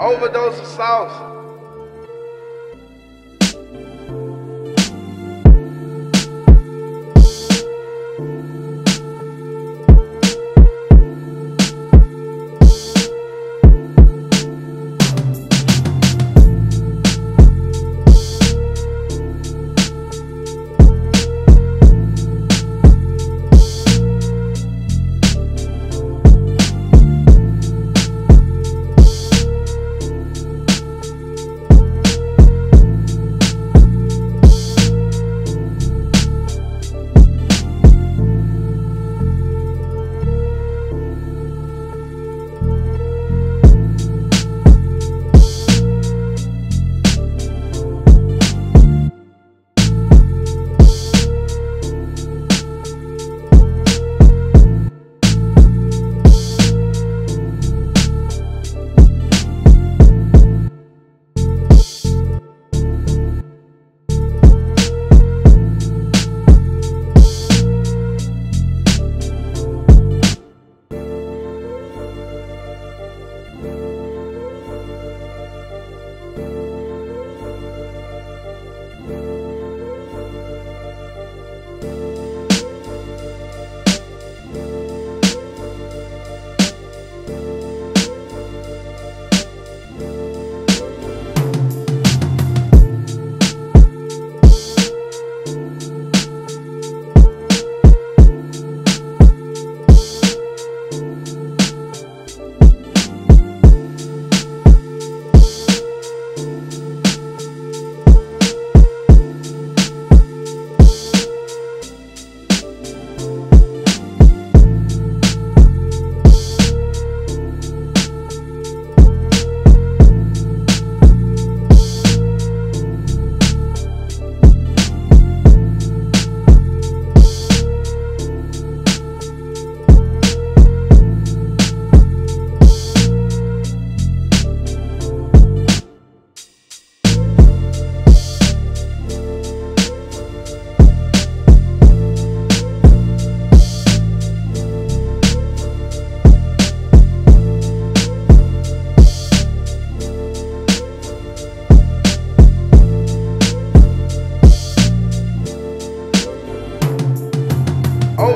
Overdose of sauce.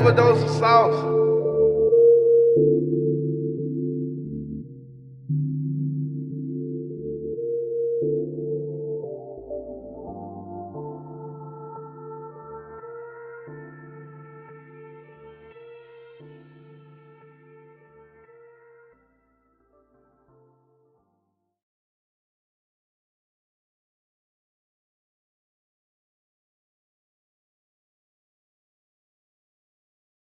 overdose of sauce.